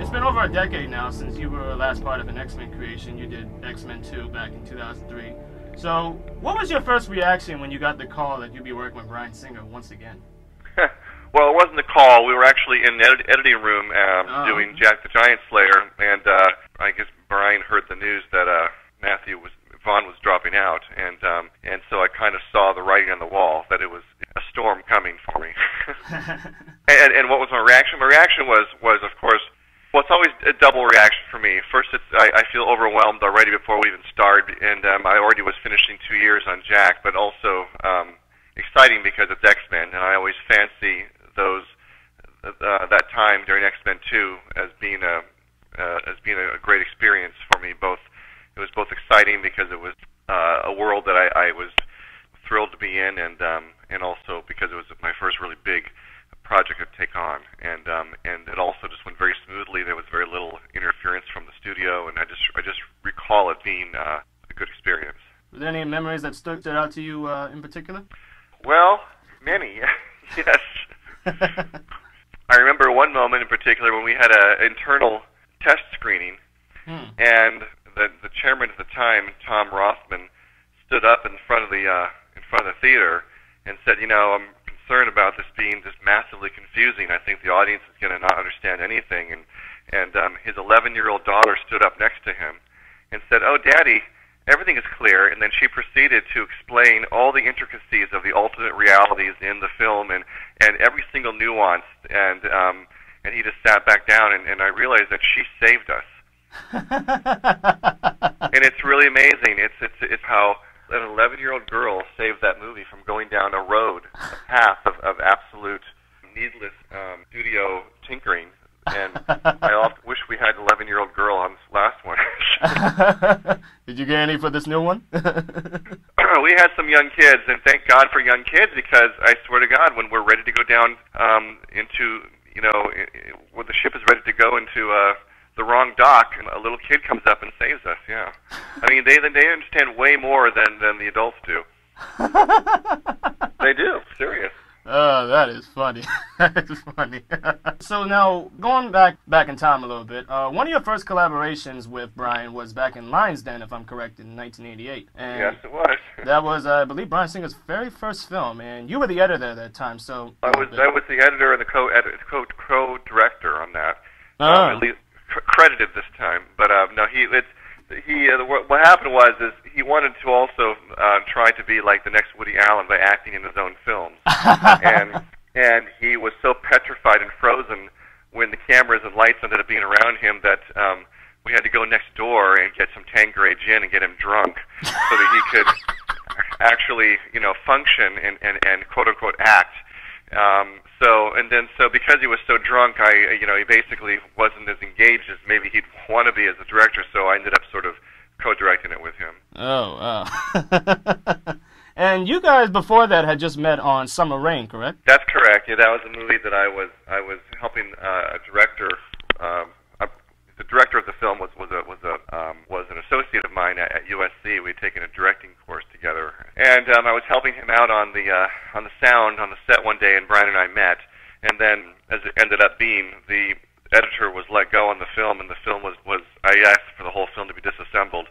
over a decade now since you were last part of an X-Men creation. You did X-Men 2 back in 2003. So, what was your first reaction when you got the call that you'd be working with Bryan Singer once again? well, it wasn't a call. We were actually in the edit- editing room um, Oh. doing Jack the Giant Slayer, and uh, I guess Bryan heard the news that uh, Matthew was Vaughn was dropping out, and um, and so I kind of saw the writing on the wall that it was a storm coming for me. and and what was my reaction? My reaction was was of course. Well, it's always a double reaction for me. First, it's I, I feel overwhelmed already before we even start, and um, I already was finishing two years on Jack, but also um, exciting because it's X Men, and I always fancy those uh, that time during X Men Two as being a uh, as being a, great experience for me. Both it was both exciting because it was uh, a world that I, I was thrilled to be in, and um, and also because it was my first really big project to take on, and um, and it also just went very smoothly. There was very little interference from the studio, and I just I just recall it being uh, a good experience. Were there any memories that stood out to you uh, in particular? Well, many, yes. I remember one moment in particular when we had an internal test screening, Hmm. and the the chairman at the time, Tom Rothman, stood up in front of the uh, in front of the theater and said, "You know, I'm concerned about this being just massively confusing. I think the audience is going to not understand anything." And and um, his 11 year old daughter stood up next to him and said, "Oh, Daddy." Everything is clear, and then she proceeded to explain all the intricacies of the alternate realities in the film, and and every single nuance. And um, and he just sat back down, and, and I realized that she saved us and it's really amazing. It's it's it's how an 11 year old girl saved that movie from going down a road, a path of, of absolute needless um, studio tinkering. And I often wish we had an 11 year old girl on this last one. Did you get any for this new one? we had some young kids, and thank God for young kids because I swear to God, when we're ready to go down um, into you know when the ship is ready to go into uh, the wrong dock, and a little kid comes up and saves us. Yeah, I mean they they understand way more than than the adults do. They do, serious. Oh, that is funny. that is funny. so now, going back back in time a little bit, uh, one of your first collaborations with Bryan was back in Lion's Den, if I'm correct, in 1988. And Yes, it was. that was, uh, I believe, Bryan Singer's very first film, and you were the editor at that time. So I was I was the editor and the co-editor, co director on that. Um, at least cr- credited this time, but uh, no, he it's he. Uh, what, what happened was is he wanted to also uh, try to be like the next Woody Allen by acting in his own films, and and he was so petrified and frozen when the cameras and lights ended up being around him that. um we had to go next door and get some Tanqueray gin and get him drunk so that he could actually, you know, function and, and, and quote unquote act. Um, so and then so because he was so drunk, I you know he basically wasn't as engaged as maybe he'd want to be as a director. So I ended up sort of co-directing it with him. Oh, wow. and you guys before that had just met on Summer Rain, correct? That's correct. Yeah, that was a movie that I was I was helping uh, a director. Um, the director of the film was was a was a um, was an associate of mine at, at USC. We'd taken a directing course together, and um, I was helping him out on the uh, on the sound on the set one day. And Bryan and I met, and then as it ended up being, the editor was let go on the film, and the film was was I asked for the whole film to be disassembled.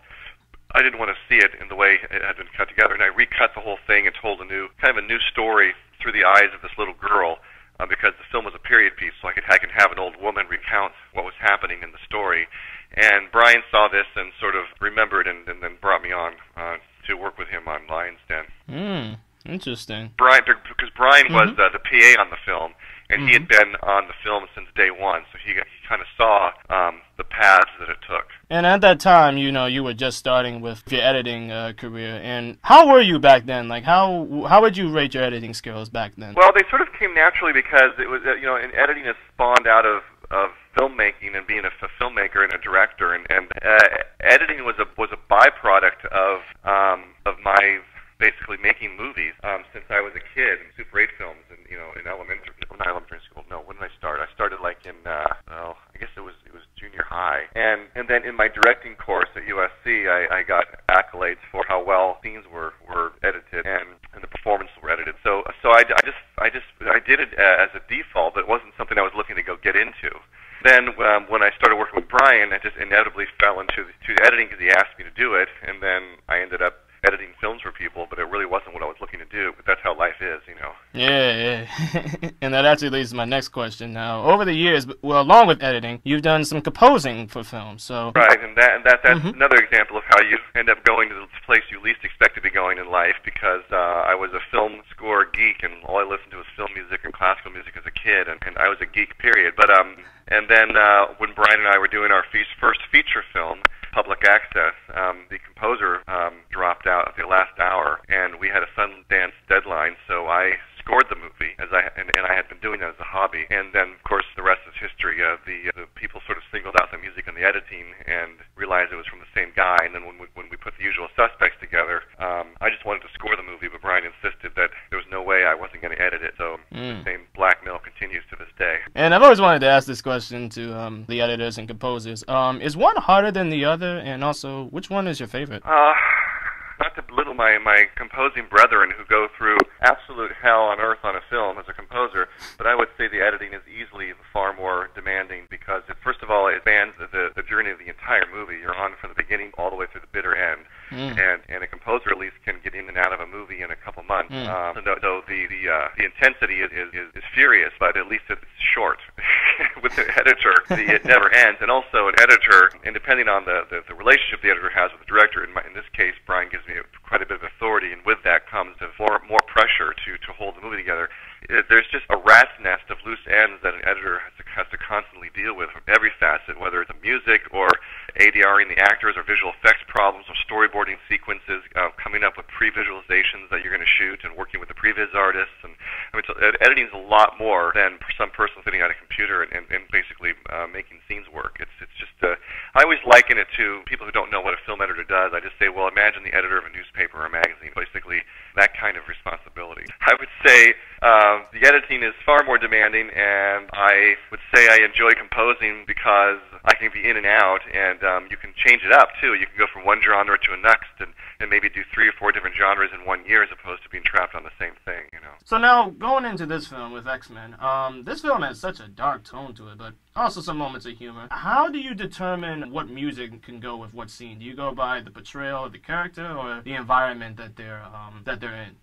I didn't want to see it in the way it had been cut together, and I recut the whole thing and told a new kind of a new story through the eyes of this little girl uh, because the film was a period piece, so I could I could have an old woman recount what was happening in the story. And Bryan saw this and sort of remembered and, and then brought me on uh, to work with him on Lion's Den. Hmm. Interesting. Bryan, because Bryan was uh, the PA on the film, and he had Mhm. been on the film since day one, so he, he kind of saw um, the paths that it took. And at that time, you know, you were just starting with your editing uh, career. And how were you back then? Like, how how would you rate your editing skills back then? Well, they sort of came naturally because it was, uh, you know, and editing is spawned out of of filmmaking and being a filmmaker and a director, and and uh, editing was a was a byproduct of um, of my basically making movies um, since I was a kid in Super 8 films and you know in elementary not elementary school. No when did I start? I started like in uh, well I guess it was it was junior high. And and then in my directing course at USC I, I got accolades for how well scenes were were edited and and the performances were edited. So so I, I just I just I did it uh, as a default but it wasn't something I was looking to go get into. Then um, when I started working with Bryan, I just inevitably fell into the, to the editing because he asked me to do it, and then I ended up editing films for people, but it really wasn't what I was looking to do. But that's how life is, you know. Yeah, yeah. and that actually leads to my next question. Now, over the years, well, along with editing, you've done some composing for films. So right, and that and that that's mm-hmm. another example of how you end up going to the place you least expect to be going in life. Because uh, I was a film score geek, and all I listened to was film music and classical music as a kid, and, and I was a geek. Period. But um, and then uh, when Bryan and I were doing our first feature film public access, um, the composer um, dropped out at the last hour, and we had a Sundance deadline, so I scored the movie as I and, and I had been doing that as a hobby. And then, of course, the rest is history. Uh, the uh, the people sort of singled out the music and the editing and realized it was from the same guy. And then when we when we put the usual suspects together, um, I just wanted to score the movie, but Bryan insisted that there was no way I wasn't going to edit it. So mm. the same blackmail continues to this day. And I've always wanted to ask this question to um, the editors and composers: um, Is one harder than the other? And also, which one is your favorite? Uh, not to belittle my my composing brethren who go through absolute hell on earth on a film as a composer, but I would say the editing is easily far more demanding because it, first of all it bans the, the journey of the entire movie. You're on from the beginning all the way through the bitter end, mm. and and a composer at least can get in and out of a movie in a couple months. Mm. Um, so, so the the uh, the intensity is, is is furious, but at least it's short. With the editor, the, it never ends, and also an editor, and depending on the, the the relationship the editor has with the director. In my in this case, Bryan gives me quite a bit of authority, and with that comes more more pressure to to hold the movie together. It, there's just a rat's nest of loose ends that an editor has to has to constantly deal with from every facet, whether it's music or ADRing the actors or visual effects problems or storyboarding sequences, uh, coming up with pre-visualizations that you're going to shoot and working with the previs artists. And I mean, so editing is a lot more than some person sitting at a computer and, and, and basically uh, making scenes work. It's it's just uh, I always liken it to people who don't know what a film editor does. I just say, well, imagine the editor of a newspaper or a magazine, basically that kind of responsibility. I would say uh, the editing is far more demanding, and I would say I enjoy composing because I can be in and out, and um, you can change it up too. You can go from one genre to a next, and, and maybe do three or four different genres in one year, as opposed to being trapped on the same thing. You know. So now going into this film with X Men, um, this film has such a dark tone to it, but also some moments of humor. How do you determine what music can go with what scene? Do you go by the portrayal of the character or the environment that they're um, that they're in?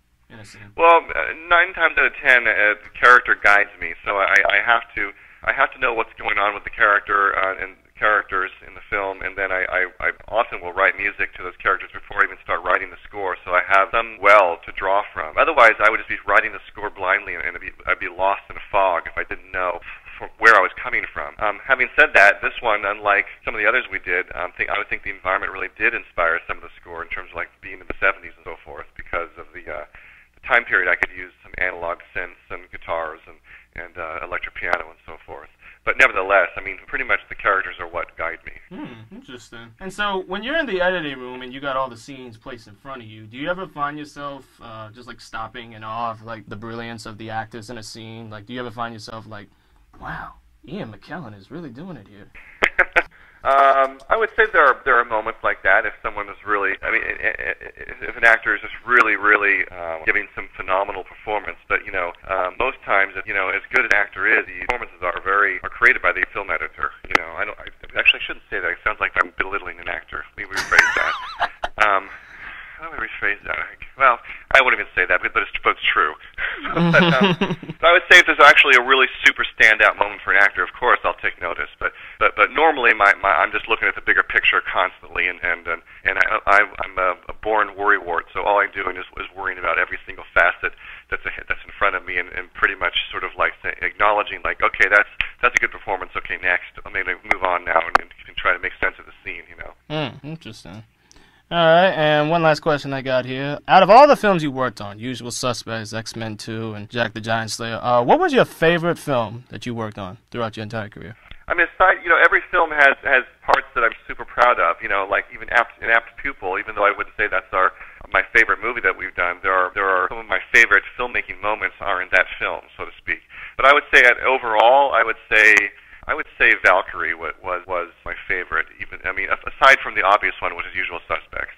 Well, uh, nine times out of ten, uh, the character guides me, so I, I have to I have to know what's going on with the character uh, and characters in the film, and then I, I, I often will write music to those characters before I even start writing the score, so I have some well to draw from. Otherwise, I would just be writing the score blindly, and I'd be, I'd be lost in a fog if I didn't know from where I was coming from. Um, having said that, this one, unlike some of the others we did, um, think, I would think the environment really did inspire some of the score in terms of like being in the 70s and so forth because of the uh, time period, I could use some analog synths and guitars and and uh, electric piano and so forth. But nevertheless, I mean, pretty much the characters are what guide me. Hmm, interesting. And so, when you're in the editing room and you got all the scenes placed in front of you, do you ever find yourself uh, just like stopping in awe of like the brilliance of the actors in a scene? Like, do you ever find yourself like, wow, Ian McKellen is really doing it here? Um, I would say there are there are moments like that. If someone is really, I mean, if an actor is just really, really um, giving some phenomenal performance, but you know, um, most times, you know, as good an actor is, the performances are very are created by the film editor. You know, I don't. I, actually, I shouldn't say that. It sounds like I'm belittling an actor. Let me rephrase that. Um, how do I rephrase that? Well, I wouldn't even say that, but it's, but it's true. but, um, I would say if there's actually a really super standout moment for an actor, of course I'll take notice. But but but normally my, my I'm just looking at the bigger picture constantly, and and and, and I, I I'm a, a born worrywart, so all I'm doing is is worrying about every single facet that's a, that's in front of me, and, and pretty much sort of like say, acknowledging like okay that's that's a good performance. Okay, next, I'm gonna move on now and, and try to make sense of the scene. You know. Mm, interesting. All right, and one last question I got here. Out of all the films you worked on, Usual Suspects, X Men 2, and Jack the Giant Slayer, uh, what was your favorite film that you worked on throughout your entire career? Aside, you know, every film has has parts that I'm super proud of. You know, like even apt, an apt pupil. Even though I wouldn't say that's our my favorite movie that we've done, there are there are some of my favorite filmmaking moments are in that film, so to speak. But I would say, at overall, I would say I would say Valkyrie was was, my favorite. Even I mean, aside from the obvious one, which is Usual Suspects.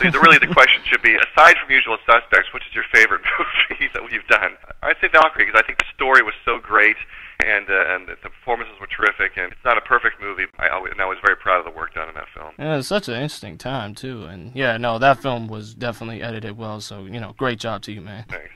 So the, really, the question should be: aside from Usual Suspects, which is your favorite movie that we've done? I'd say Valkyrie because I think the story was so great, and uh, and the performances were terrific. And it's not a perfect movie. I always, and I was very proud of the work done in that film. Yeah, it's such an interesting time too, and yeah, no, that film was definitely edited well. So you know, great job to you, man. Thanks.